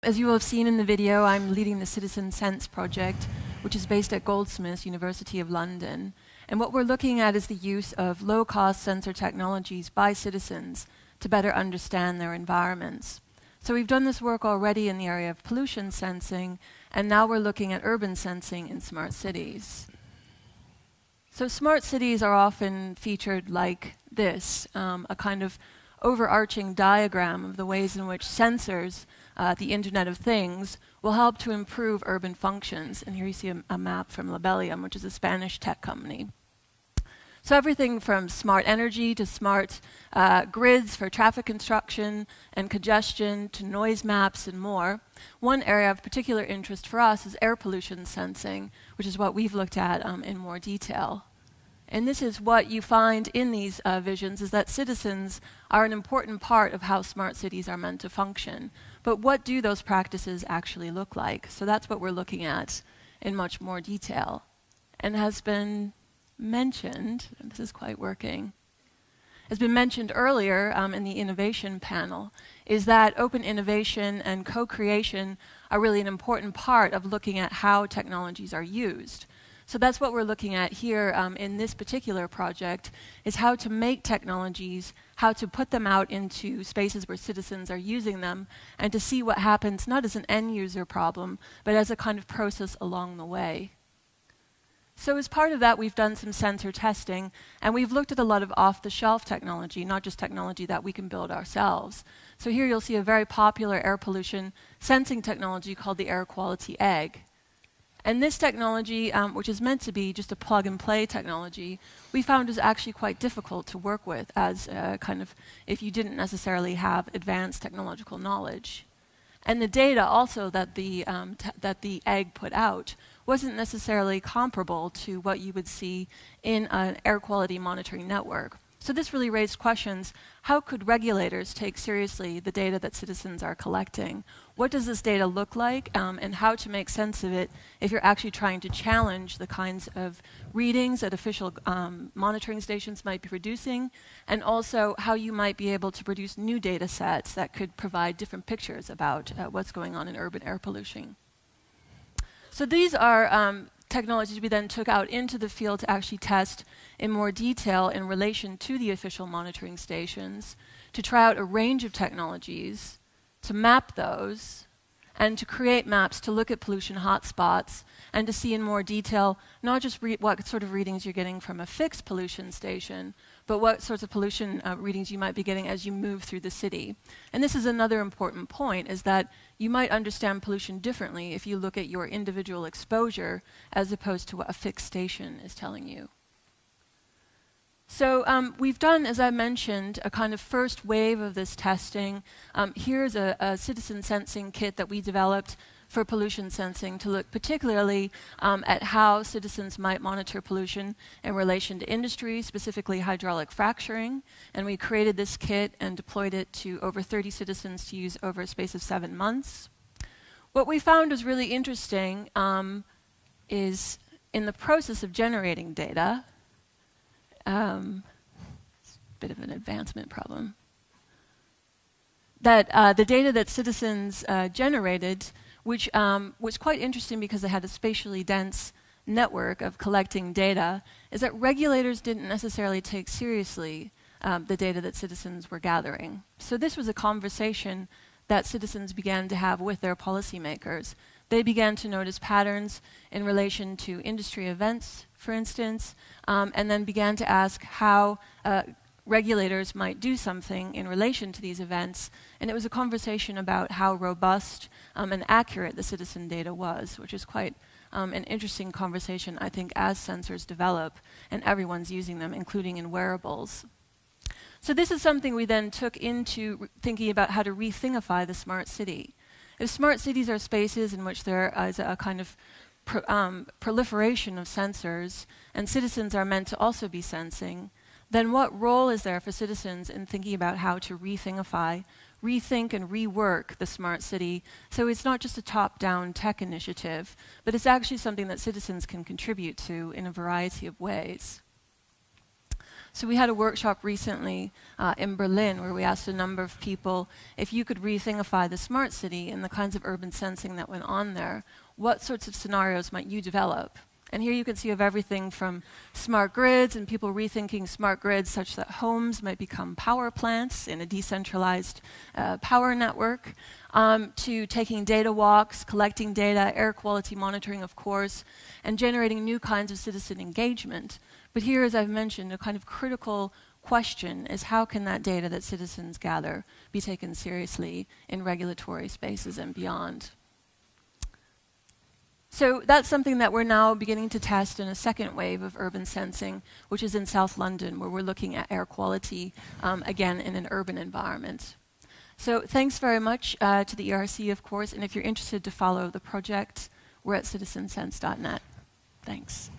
As you will have seen in the video, I'm leading the Citizen Sense project, which is based at Goldsmiths, University of London. And what we're looking at is the use of low cost sensor technologies by citizens to better understand their environments. So we've done this work already in the area of pollution sensing, and now we're looking at urban sensing in smart cities. So smart cities are often featured like this um, a kind of overarching diagram of the ways in which sensors, uh, the Internet of Things, will help to improve urban functions. And here you see a, a map from Libelium, which is a Spanish tech company. So, everything from smart energy to smart uh, grids for traffic construction and congestion to noise maps and more. One area of particular interest for us is air pollution sensing, which is what we've looked at um, in more detail. And this is what you find in these uh, visions is that citizens are an important part of how smart cities are meant to function. But what do those practices actually look like? So that's what we're looking at in much more detail. And has been mentioned, this is quite working, has been mentioned earlier um, in the innovation panel, is that open innovation and co creation are really an important part of looking at how technologies are used. So that's what we're looking at here um, in this particular project, is how to make technologies, how to put them out into spaces where citizens are using them, and to see what happens not as an end user problem, but as a kind of process along the way. So, as part of that, we've done some sensor testing, and we've looked at a lot of off the shelf technology, not just technology that we can build ourselves. So, here you'll see a very popular air pollution sensing technology called the air quality egg. And this technology, um, which is meant to be just a plug and play technology, we found is actually quite difficult to work with as kind of if you didn't necessarily have advanced technological knowledge. And the data also that the, um, that the egg put out wasn't necessarily comparable to what you would see in an air quality monitoring network. So this really raised questions. How could regulators take seriously the data that citizens are collecting? What does this data look like, um, and how to make sense of it if you're actually trying to challenge the kinds of readings that official um, monitoring stations might be producing, and also how you might be able to produce new data sets that could provide different pictures about uh, what's going on in urban air pollution. So these are um, technologies we then took out into the field to actually test in more detail in relation to the official monitoring stations, to try out a range of technologies, to map those, and to create maps to look at pollution hotspots and to see in more detail not just what sort of readings you're getting from a fixed pollution station, but what sorts of pollution uh, readings you might be getting as you move through the city. And this is another important point is that you might understand pollution differently if you look at your individual exposure as opposed to what a fixed station is telling you. So um, we've done, as I mentioned, a kind of first wave of this testing. Um, here's a, a, citizen sensing kit that we developed for pollution sensing to look particularly um, at how citizens might monitor pollution in relation to industry, specifically hydraulic fracturing. And we created this kit and deployed it to over 30 citizens to use over a space of seven months. What we found was really interesting um, is in the process of generating data, um, it's a bit of an advancement problem. That uh, the data that citizens uh, generated, which um, was quite interesting because they had a spatially dense network of collecting data, is that regulators didn't necessarily take seriously um, the data that citizens were gathering. So this was a conversation that citizens began to have with their policymakers. They began to notice patterns in relation to industry events, for instance, um, and then began to ask how uh, regulators might do something in relation to these events. And it was a conversation about how robust um, and accurate the citizen data was, which is quite um, an interesting conversation, I think, as sensors develop and everyone's using them, including in wearables. So, this is something we then took into thinking about how to rethingify the smart city. If smart cities are spaces in which there is a kind of um, proliferation of sensors, and citizens are meant to also be sensing, then what role is there for citizens in thinking about how to rethingify, rethink, and rework the smart city so it's not just a top down tech initiative, but it's actually something that citizens can contribute to in a variety of ways? So we had a workshop recently uh, in Berlin where we asked a number of people if you could rethingify the smart city and the kinds of urban sensing that went on there, what sorts of scenarios might you develop? And here you can see of everything from smart grids and people rethinking smart grids such that homes might become power plants in a decentralized uh, power network, um, to taking data walks, collecting data, air quality monitoring, of course, and generating new kinds of citizen engagement. But here, as I've mentioned, a kind of critical question is how can that data that citizens gather be taken seriously in regulatory spaces and beyond? So that's something that we're now beginning to test in a second wave of urban sensing, which is in South London, where we're looking at air quality, um, again, in an urban environment. So thanks very much uh, to the ERC, of course, and if you're interested to follow the project, we're at citizensense.net. Thanks.